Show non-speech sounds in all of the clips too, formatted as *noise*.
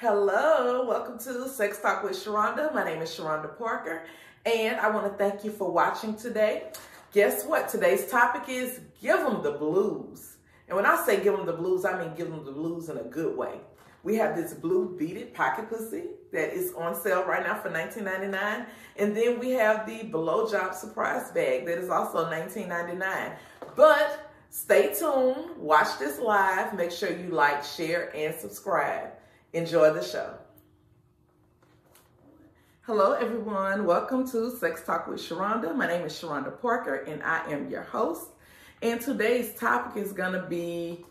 Hello, welcome to Sex Talk with Sharonda. My name is Sharonda Parker, and I want to thank you for watching today. Guess what? Today's topic is give them the blues. And when I say give them the blues, I mean give them the blues in a good way. We have this blue beaded pocket pussy that is on sale right now for $19.99. And then we have the blowjob surprise bag that is also $19.99. But stay tuned, watch this live, make sure you like, share, and subscribe. Enjoy the show. Hello, everyone. Welcome to Sex Talk with Sharonda. My name is Sharonda Parker, and I am your host. And today's topic is going to be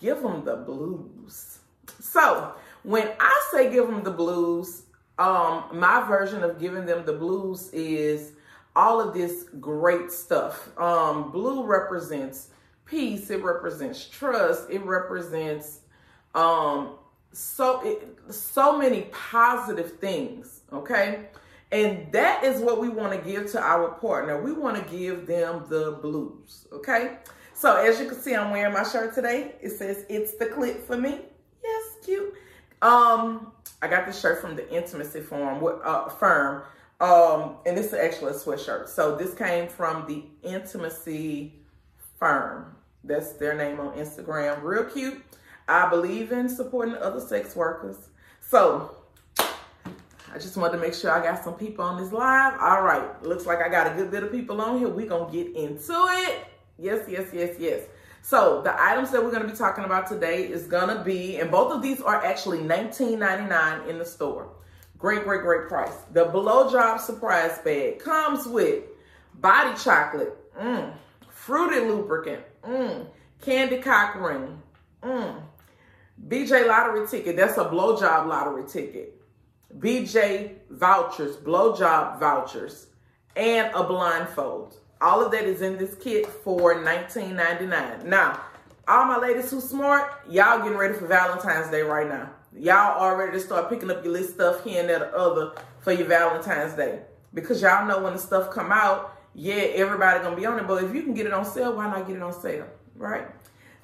give them the blues. So, when I say give them the blues, um, my version of giving them the blues is all of this great stuff. Um, blue represents peace. It represents trust. It represents um, so so many positive things okay? And that is what we want to give to our partner. We want to give them the blues okay? So as you can see i'm wearing my shirt today. It says it's the clip for me. Yes cute. Um i got this shirt from the intimacy firm uh, firm. Um and this is actually a sweatshirt. So this came from the intimacy firm. That's their name on instagram. Real cute I believe in supporting other sex workers. So I just wanted to make sure I got some people on this live. All right. Looks like I got a good bit of people on here. We're to get into it. Yes, yes, yes, yes. So the items that we're to be talking about today is to be, and both of these are actually $19.99 in the store. Great, great, great price. The Blowjob Surprise Bag comes with body chocolate, mm, fruity lubricant, mm, candy cock ring, mm, BJ lottery ticket, that's a blowjob lottery ticket. BJ vouchers, blowjob vouchers, and a blindfold. All of that is in this kit for $19.99. Now, all my ladies who smart, y'all getting ready for Valentine's Day right now. Y'all all ready to start picking up your list stuff here and there the other for your Valentine's Day. Because y'all know when the stuff come out, yeah, everybody gonna be on it. But if you can get it on sale, why not get it on sale, right?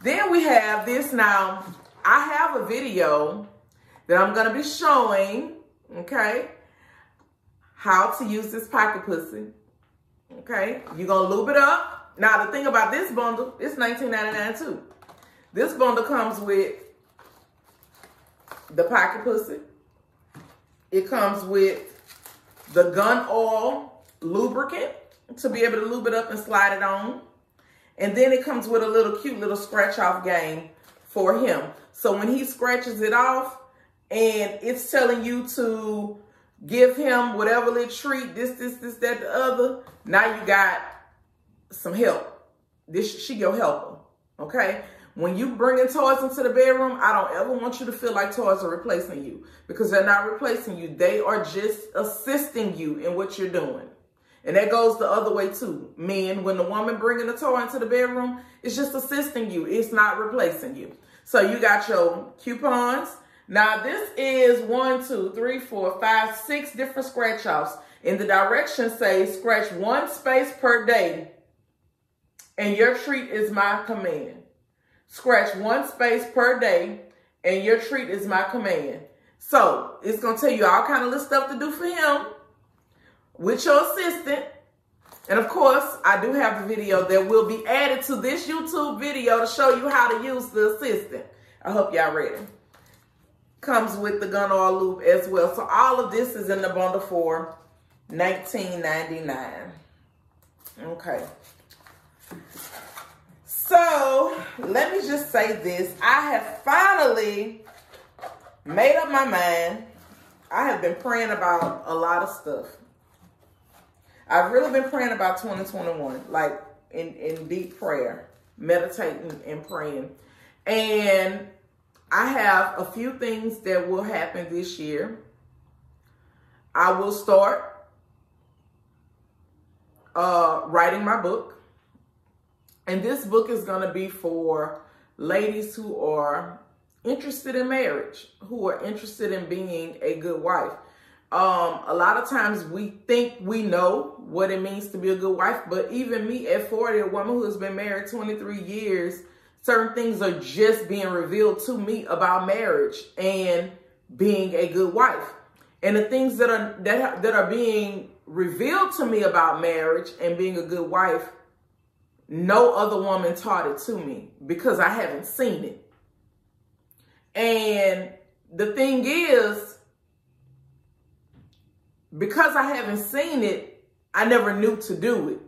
Then we have this now. I have a video that I'm going to be showing, okay, how to use this pocket pussy. Okay, you're going to lube it up. Now, the thing about this bundle, it's $19.99 too. This bundle comes with the pocket pussy. It comes with the gun oil lubricant to be able to lube it up and slide it on. And then it comes with a little cute little scratch off game for him. So when he scratches it off and it's telling you to give him whatever little treat, this, this, this, that, the other, now you got some help. This She your helper, okay? When you bringing toys into the bedroom, I don't ever want you to feel like toys are replacing you because they're not replacing you. They are just assisting you in what you're doing. And that goes the other way too. Men, when the woman bringing a toy into the bedroom, it's just assisting you. It's not replacing you. So you got your coupons. Now this is one, two, three, four, five, six different scratch offs. And the directions say scratch one space per day. And your treat is my command. Scratch one space per day. And your treat is my command. So it's going to tell you all kind of little stuff to do for him with your assistant. And of course, I do have a video that will be added to this YouTube video to show you how to use the assistant. I hope y'all ready. Comes with the gun oil loop as well. So all of this is in the bundle for $19.99. Okay. So let me just say this. I have finally made up my mind. I have been praying about a lot of stuff. I've really been praying about 2021, like in, in deep prayer, meditating and praying. And I have a few things that will happen this year. I will start uh, writing my book. And this book is going to be for ladies who are interested in marriage, who are interested in being a good wife. Um, a lot of times we think we know what it means to be a good wife, but even me at 40, a woman who has been married 23 years, certain things are just being revealed to me about marriage. And being a good wife. And the things that are that that are being revealed to me about marriage and being a good wife, no other woman taught it to me because I haven't seen it. And the thing is, because I haven't seen it, I never knew to do it.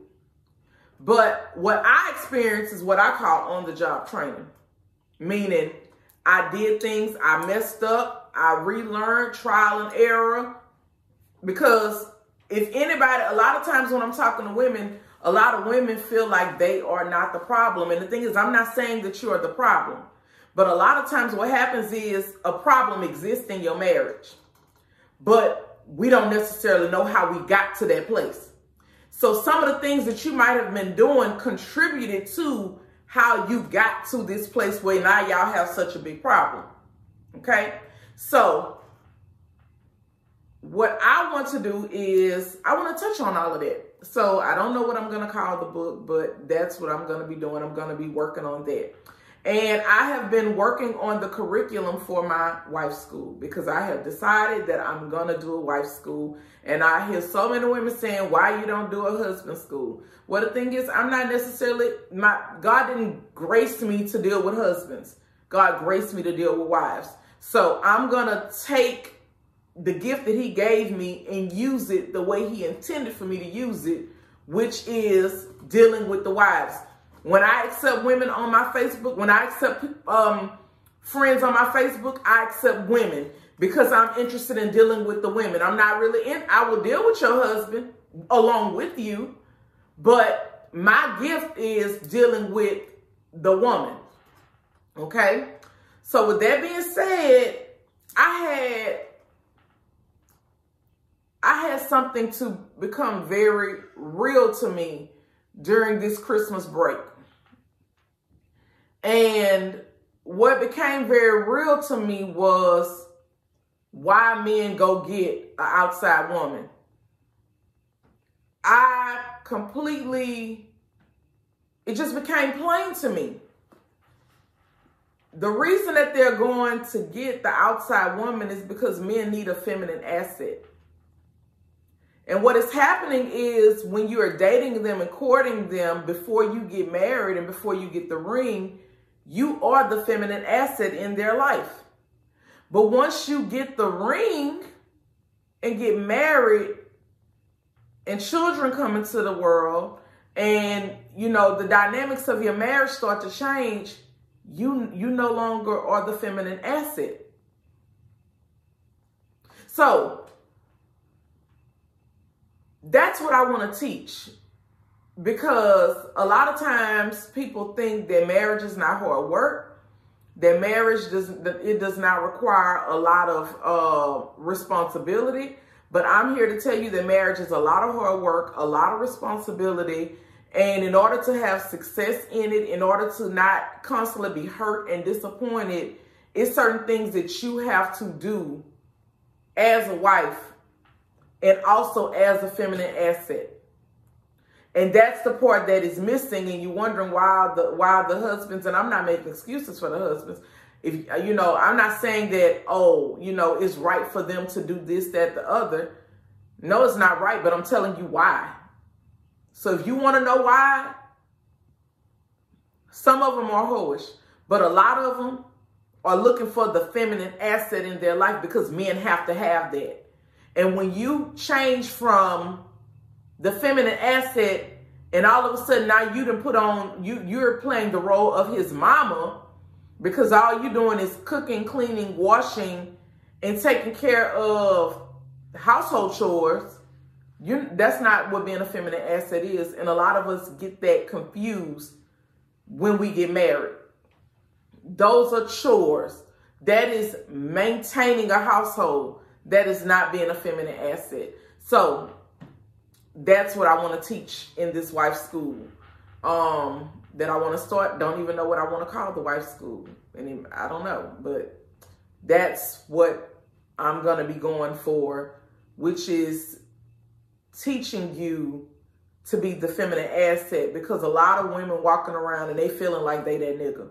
But what I experienced is what I call on the job training, meaning I did things, I messed up, I relearned trial and error. Because if anybody, a lot of times when I'm talking to women, a lot of women feel like they are not the problem. And the thing is, I'm not saying that you are the problem. But a lot of times what happens is a problem exists in your marriage. But we don't necessarily know how we got to that place. So some of the things that you might have been doing contributed to how you got to this place where now y'all have such a big problem. Okay? So what I want to do is I want to touch on all of that. So I don't know what I'm going to call the book, but that's what I'm going to be doing. I'm going to be working on that. And I have been working on the curriculum for my wife's school because I have decided that I'm going to do a wife's school. And I hear so many women saying, why you don't do a husband school? Well, the thing is, I'm not necessarily, my God didn't grace me to deal with husbands. God graced me to deal with wives. So I'm going to take the gift that he gave me and use it the way he intended for me to use it, which is dealing with the wives. When I accept women on my Facebook, when I accept um, friends on my Facebook, I accept women because I'm interested in dealing with the women. I'm not really in, I will deal with your husband along with you, but my gift is dealing with the woman. Okay? So with that being said, I had I had something to become very real to me during this Christmas break. And what became very real to me was why men go get an outside woman. I completely, it just became plain to me. The reason that they're going to get the outside woman is because men need a feminine asset. And what is happening is when you are dating them and courting them before you get married and before you get the ring, you are the feminine asset in their life. But once you get the ring and get married and children come into the world and you know the dynamics of your marriage start to change, you you no longer are the feminine asset. So that's what I want to teach because a lot of times people think that marriage is not hard work that marriage doesn't—it does not require a lot of uh, responsibility. But i'm here to tell you that marriage is a lot of hard work a lot of responsibility. And in order to have success in it in order to not constantly be hurt and disappointed it's certain things that you have to do as a wife and also as a feminine asset and that's the part that is missing, and you're wondering why the why the husbands. And I'm not making excuses for the husbands. If you know, I'm not saying that oh, you know, it's right for them to do this, that, the other. No, it's not right, but I'm telling you why. So if you want to know why, some of them are hoish, but a lot of them are looking for the feminine asset in their life because men have to have that. And when you change from the feminine asset, and all of a sudden now you done put on you you're playing the role of his mama because all you're doing is cooking, cleaning, washing, and taking care of household chores. You that's not what being a feminine asset is, and a lot of us get that confused when we get married. Those are chores. That is maintaining a household. That is not being a feminine asset. So that's what I want to teach in this wife school. Um, that I want to start. Don't even know what I want to call the wife school. And I don't know, but that's what I'm going to be going for, which is teaching you to be the feminine asset because a lot of women walking around and they feeling like they that nigga.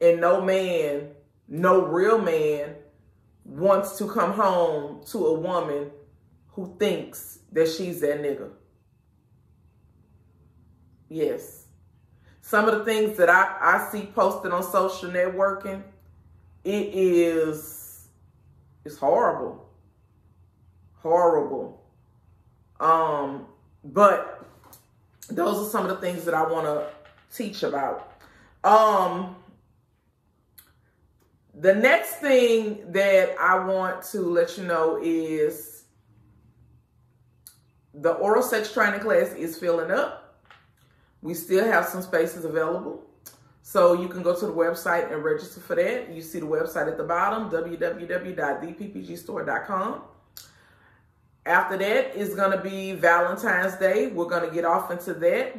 And no man, no real man wants to come home to a woman who thinks that she's that nigga. Yes. Some of the things that I, I see posted on social networking, it is it's horrible. Horrible. Um, but those are some of the things that I want to teach about. Um, the next thing that I want to let you know is the oral sex training class is filling up. We still have some spaces available. So you can go to the website and register for that. You see the website at the bottom, www.theppgstore.com. After that is going to be Valentine's Day. We're going to get off into that.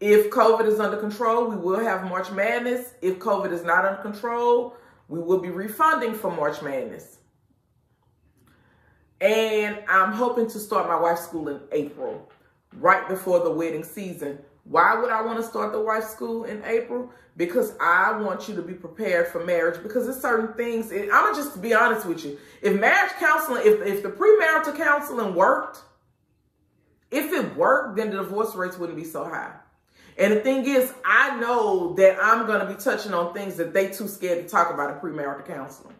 If COVID is under control, we will have March Madness. If COVID is not under control, we will be refunding for March Madness. And I'm hoping to start my wife's school in April, right before the wedding season. Why would I want to start the wife's school in April? Because I want you to be prepared for marriage. Because there's certain things, I'm gonna just be honest with you. If marriage counseling, if, if the premarital counseling worked, if it worked, then the divorce rates wouldn't be so high. And the thing is, I know that I'm going to be touching on things that they too scared to talk about in premarital counseling.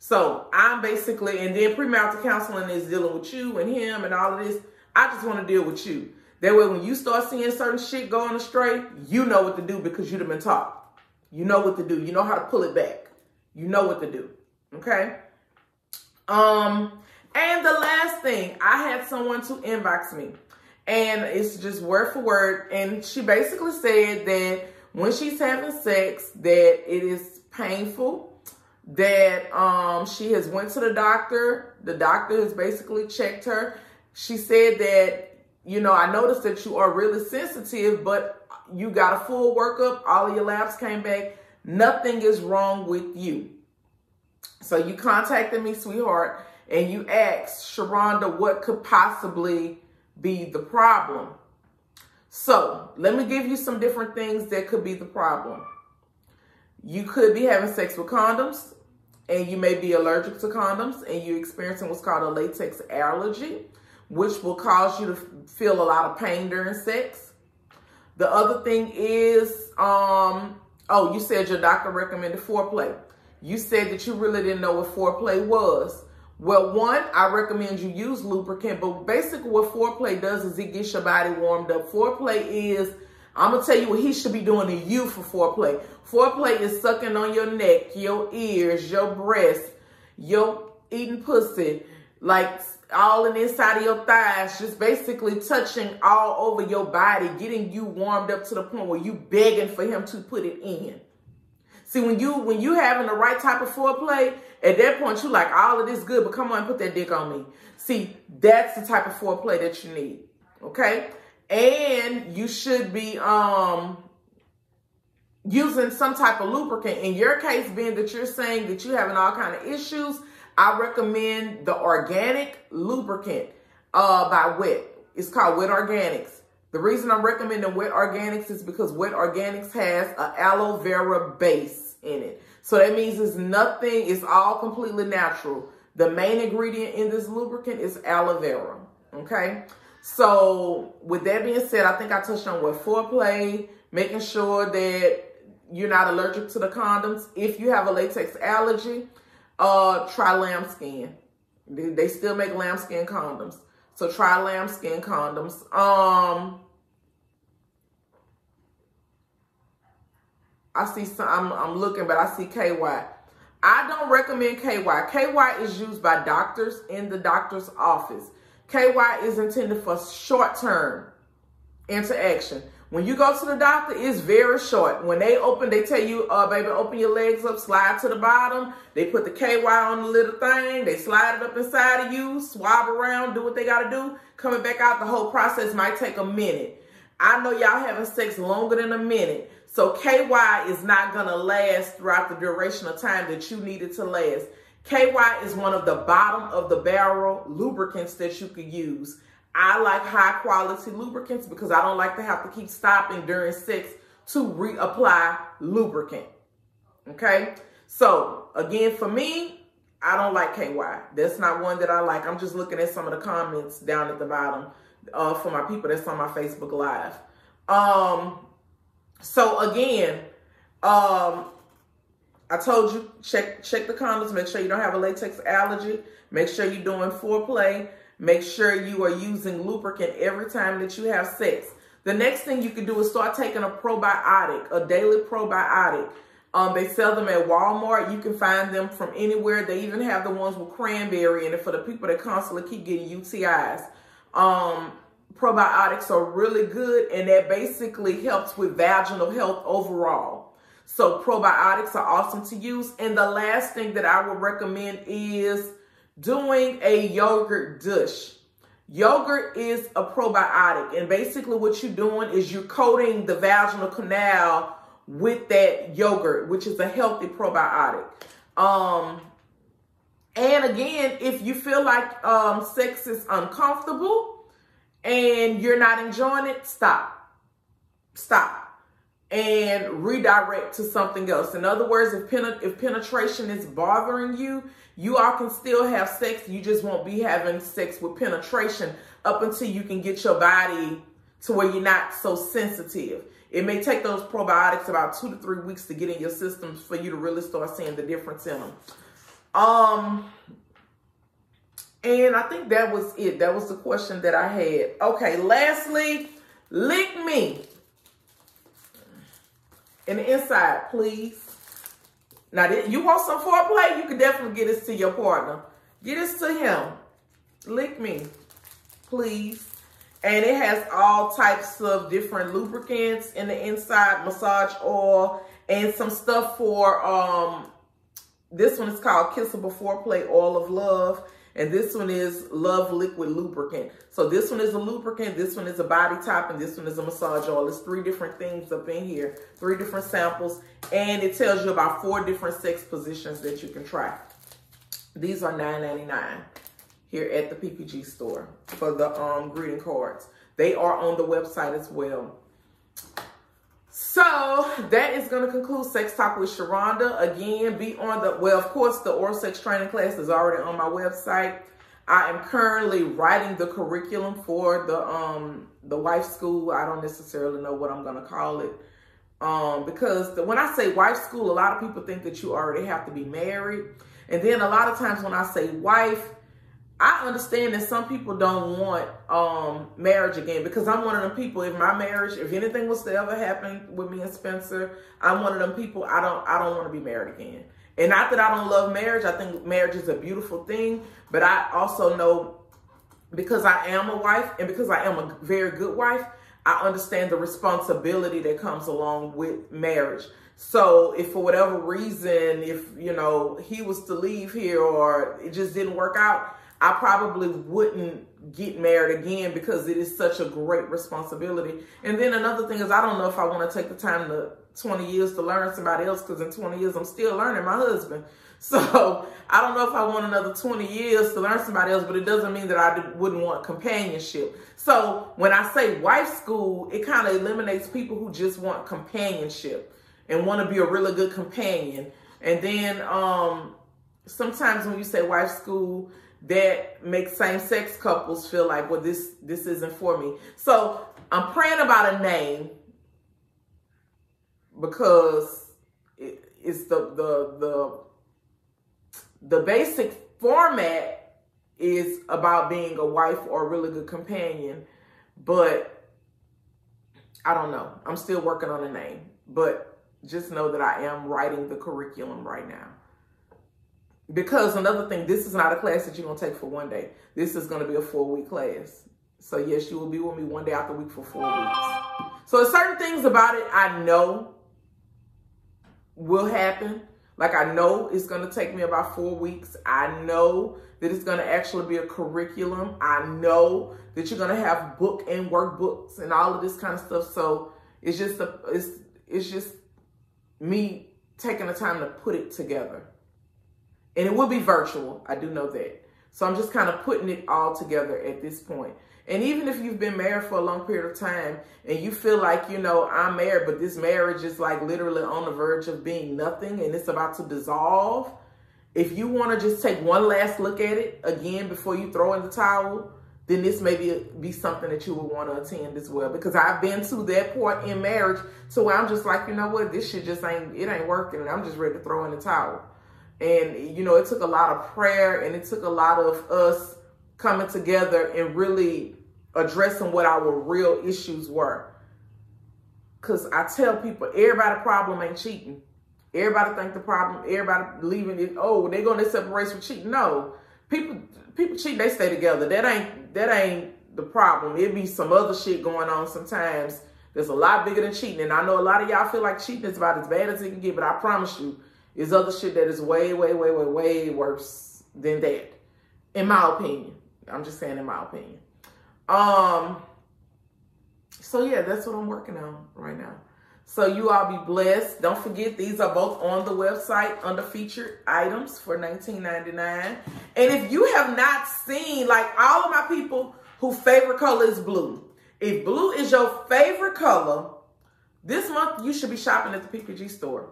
So I'm basically, and then premarital counseling is dealing with you and him and all of this. I just want to deal with you. That way, when you start seeing certain shit going astray, you know what to do because you've been taught. You know what to do. You know how to pull it back. You know what to do. Okay. Um, and the last thing, I had someone to inbox me and it's just word for word. And she basically said that when she's having sex, that it is painful, that um, she has went to the doctor. The doctor has basically checked her. She said that, you know, I noticed that you are really sensitive, but you got a full workup. All of your labs came back. Nothing is wrong with you. So you contacted me, sweetheart, and you asked Sharonda what could possibly be the problem. So let me give you some different things that could be the problem. You could be having sex with condoms and you may be allergic to condoms and you're experiencing what's called a latex allergy, which will cause you to feel a lot of pain during sex. The other thing is, um, oh, you said your doctor recommended foreplay. You said that you really didn't know what foreplay was. Well, one, I recommend you use lubricant, but basically what foreplay does is it gets your body warmed up. Foreplay is, I'm going to tell you what he should be doing to you for foreplay. Foreplay is sucking on your neck, your ears, your breast, your eating pussy, like all in the inside of your thighs, just basically touching all over your body, getting you warmed up to the point where you begging for him to put it in. See, when you when you having the right type of foreplay, at that point you like all of this good, but come on, put that dick on me. See, that's the type of foreplay that you need. Okay? And you should be um using some type of lubricant. In your case, being that you're saying that you're having all kind of issues, I recommend the organic lubricant uh by Wet. It's called Wet Organics. The reason I'm recommending Wet Organics is because Wet Organics has an aloe vera base in it. So that means it's nothing, it's all completely natural. The main ingredient in this lubricant is aloe vera, okay? So with that being said, I think I touched on what foreplay, making sure that you're not allergic to the condoms. If you have a latex allergy, uh, try lambskin. They, they still make lambskin condoms. So try lambskin condoms. Um, I see some, I'm, I'm looking, but I see KY. I don't recommend KY. KY is used by doctors in the doctor's office. KY is intended for short-term interaction. When you go to the doctor, it's very short. When they open, they tell you, uh, baby, open your legs up, slide to the bottom. They put the KY on the little thing. They slide it up inside of you, swab around, do what they got to do. Coming back out, the whole process might take a minute. I know y'all having sex longer than a minute. So KY is not going to last throughout the duration of time that you need it to last. KY is one of the bottom of the barrel lubricants that you could use. I like high quality lubricants because I don't like to have to keep stopping during sex to reapply lubricant. Okay. So again, for me, I don't like KY. That's not one that I like. I'm just looking at some of the comments down at the bottom uh, for my people that's on my Facebook Live. Um, so again, um, I told you check check the condoms. Make sure you don't have a latex allergy. Make sure you're doing foreplay. Make sure you are using lubricant every time that you have sex. The next thing you can do is start taking a probiotic, a daily probiotic. Um, they sell them at Walmart. You can find them from anywhere. They even have the ones with cranberry in it for the people that constantly keep getting UTIs. Um, probiotics are really good and that basically helps with vaginal health overall. So probiotics are awesome to use. And the last thing that I would recommend is doing a yogurt douche. Yogurt is a probiotic. And basically what you're doing is you're coating the vaginal canal with that yogurt, which is a healthy probiotic. Um, and again, if you feel like um, sex is uncomfortable and you're not enjoying it, stop. Stop. And redirect to something else. In other words, if, if penetration is bothering you, you all can still have sex. You just won't be having sex with penetration up until you can get your body to where you're not so sensitive. It may take those probiotics about two to three weeks to get in your system for you to really start seeing the difference in them. Um, and I think that was it. That was the question that I had. Okay, lastly, lick me in the inside, please. Now, you want some foreplay? You can definitely get this to your partner. Get this to him. Lick me, please. And it has all types of different lubricants in the inside, massage oil, and some stuff for, um, this one is called Kissable Foreplay Oil of Love. And this one is Love Liquid Lubricant. So this one is a lubricant, this one is a body top, and this one is a massage oil. It's three different things up in here, three different samples. And it tells you about four different sex positions that you can try. These are $9.99 here at the PPG store for the um, greeting cards. They are on the website as well. So that is going to conclude Sex Talk with Sharonda. Again, be on the, well, of course, the oral sex training class is already on my website. I am currently writing the curriculum for the um the wife school. I don't necessarily know what I'm going to call it. Um, because the, when I say wife school, a lot of people think that you already have to be married. And then a lot of times when I say wife, I understand that some people don't want um, marriage again because I'm one of them people. If my marriage, if anything was to ever happen with me and Spencer, I'm one of them people. I don't, I don't want to be married again. And not that I don't love marriage. I think marriage is a beautiful thing, but I also know because I am a wife and because I am a very good wife, I understand the responsibility that comes along with marriage. So if for whatever reason, if you know he was to leave here or it just didn't work out, I probably wouldn't get married again because it is such a great responsibility. And then another thing is I don't know if I want to take the time to 20 years to learn somebody else because in 20 years I'm still learning my husband. *laughs* So I don't know if I want another 20 years to learn somebody else, but it doesn't mean that I wouldn't want companionship. So when I say wife school, it kind of eliminates people who just want companionship and want to be a really good companion. And then um, sometimes when you say wife school, that makes same-sex couples feel like, well, this this isn't for me. So I'm praying about a name because it, it's the the the the basic format is about being a wife or a really good companion, but I don't know. I'm still working on a name, but just know that I am writing the curriculum right now. Because another thing, this is not a class that you're going to take for one day. This is going to be a four-week class. So yes, you will be with me one day out the week for four weeks. So certain things about it I know will happen. Like I know it's going to take me about four weeks. I know that it's going to actually be a curriculum. I know that you're going to have book and workbooks and all of this kind of stuff. So it's just a, it's it's just me taking the time to put it together. And it will be virtual. I do know that. So I'm just kind of putting it all together at this point. And even if you've been married for a long period of time and you feel like, you know, I'm married, but this marriage is like literally on the verge of being nothing and it's about to dissolve, If you want to just take one last look at it again before you throw in the towel, then this may be, be something that you would want to attend as well. Because I've been to that point in marriage to where I'm just like, you know what, this shit just ain't, it ain't working. And I'm just ready to throw in the towel. And, you know, it took a lot of prayer and it took a lot of us coming together and really addressing what our real issues were. Because I tell people, everybody problem ain't cheating. Everybody think the problem, everybody leaving it, oh, they're going to separate for cheating. No, people people cheat, they stay together. That ain't that ain't the problem. It be some other shit going on sometimes that's a lot bigger than cheating. And I know a lot of y'all feel like cheating is about as bad as it can get, but I promise you, there's other shit that is way, way, way, way, way worse than that. In my opinion. I'm just saying in my opinion. Um so yeah, that's what I'm working on right now. So you all be blessed. Don't forget, these are both on the website under featured items for $19.99. And if you have not seen, like all of my people whose favorite color is blue, if blue is your favorite color, this month you should be shopping at the PPG store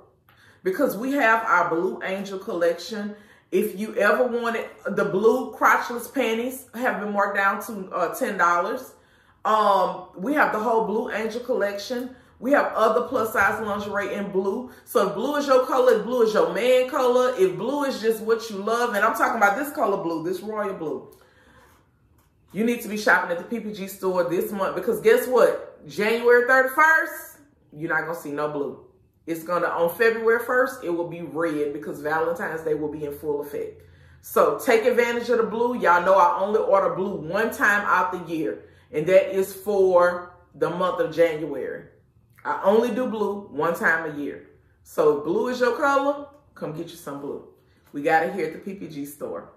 because we have our Blue Angel collection. If you ever wanted the blue crotchless panties have been marked down to uh, $10. Um, we have the whole Blue Angel collection. We have other plus size lingerie in blue. So if blue is your color, if blue is your man color, if blue is just what you love, and I'm talking about this color blue, this royal blue, you need to be shopping at the PPG store this month because guess what? January 31st, you're not going to see no blue. It's going to, on February 1st, it will be red because Valentine's Day will be in full effect. So take advantage of the blue. Y'all know I only order blue one time out the year, and that is for the month of January. I only do blue one time a year. So blue is your color, come get you some blue. We got it here at the PPG store.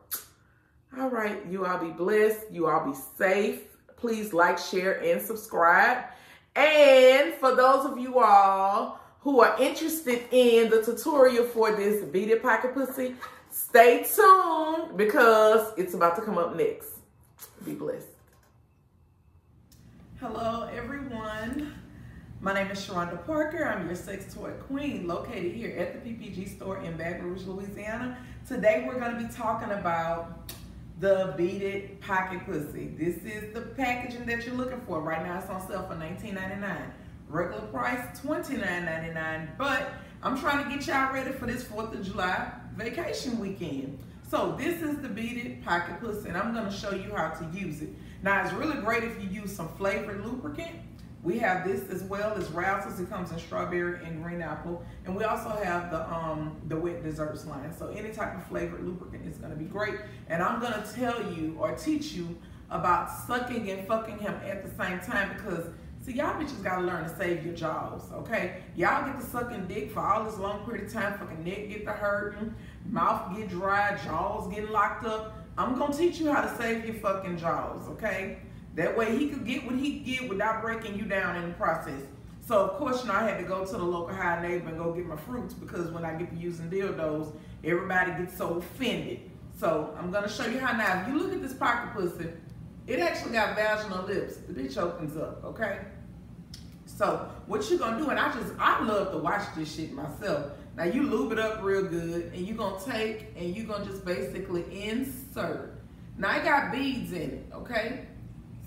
All right, you all be blessed. You all be safe. Please like, share, and subscribe. And for those of you all who are interested in the tutorial for this beaded pocket pussy, stay tuned because it's about to come up next. Be blessed. Hello, everyone. My name is Sharonda Parker. I'm your sex toy queen located here at the PPG store in Baton Rouge, Louisiana. Today we're going to be talking about the beaded pocket pussy. This is the packaging that you're looking for. Right now it's on sale for $19.99. Regular price $29.99. But I'm trying to get y'all ready for this 4th of July vacation weekend. So this is the beaded pocket pussy and I'm going to show you how to use it. Now it's really great if you use some flavored lubricant we have this as well as Rouse's. It comes in strawberry and green apple. And we also have the um, the wet desserts line. So any type of flavored lubricant is gonna be great. And I'm gonna tell you or teach you about sucking and fucking him at the same time because see y'all bitches gotta learn to save your jaws, okay? Y'all get to sucking dick for all this long period of time, fucking neck get the hurting, mouth get dry, jaws getting locked up. I'm gonna teach you how to save your fucking jaws, okay? That way he could get what he could get without breaking you down in the process. So of course, you know, I had to go to the local high neighbor and go get my fruits because when I get to using dildos, everybody gets so offended. So I'm gonna show you how now. If you look at this pocket pussy, it actually got vaginal lips. The bitch opens up, okay? So what you gonna do, and I just, I love to watch this shit myself. Now you lube it up real good and you gonna take and you gonna just basically insert. Now I got beads in it, okay?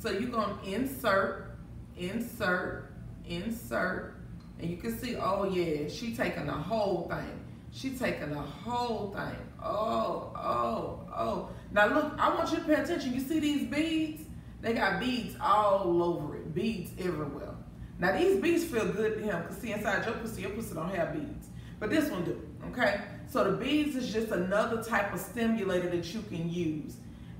So you're to insert, insert, insert, and you can see, oh yeah, she taking the whole thing. She taking the whole thing. Oh, oh, oh. Now look, I want you to pay attention. You see these beads? They got beads all over it. Beads everywhere. Now these beads feel good to him because see inside your pussy, your pussy don't have beads. But this one do, okay? So the beads is just another type of stimulator that you can use.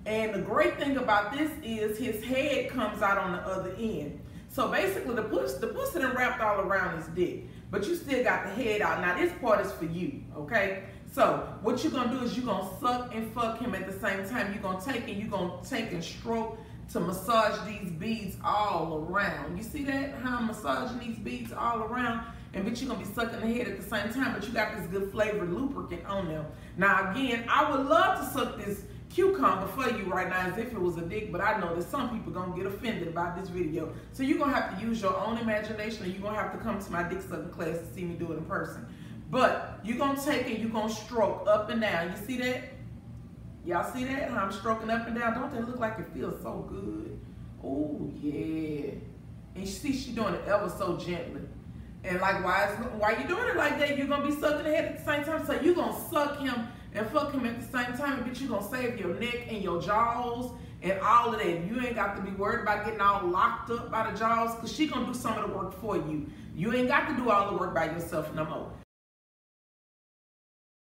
And the great thing about this is his head comes out on the other end. So basically the pussy, the pussy done wrapped all around his dick, but you still got the head out. Now this part is for you, okay? So what you're gonna do is you're gonna suck and fuck him at the same time. You're gonna take and you're gonna take and stroke to massage these beads all around. You see that? How I'm massaging these beads all around? And bitch, you're gonna be sucking the head at the same time, but you got this good flavored lubricant on them. Now again, I would love to suck this cucumber for you right now as if it was a dick, but I know that some people gonna get offended about this video. So you're gonna have to use your own imagination or you're gonna have to come to my dick sucking class to see me do it in person. But you're gonna take it, you're gonna stroke up and down. You see that? Y'all see that? How I'm stroking up and down? Don't that look like it feels so good? Oh yeah. And you see she doing it ever so gently. And like why is why you doing it like that? You're gonna be sucking the head at the same time. So you're gonna suck him and fuck him at the same time, but you're gonna save your neck and your jaws and all of that. You ain't got to be worried about getting all locked up by the jaws because she gonna do some of the work for you. You ain't got to do all the work by yourself no more.